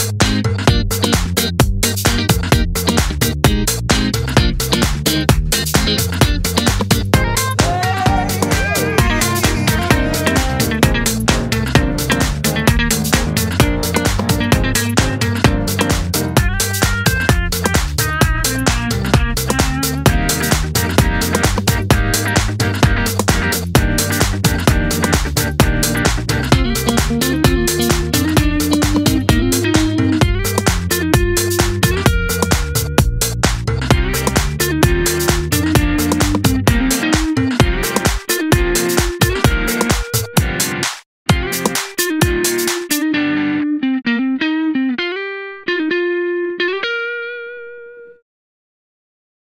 you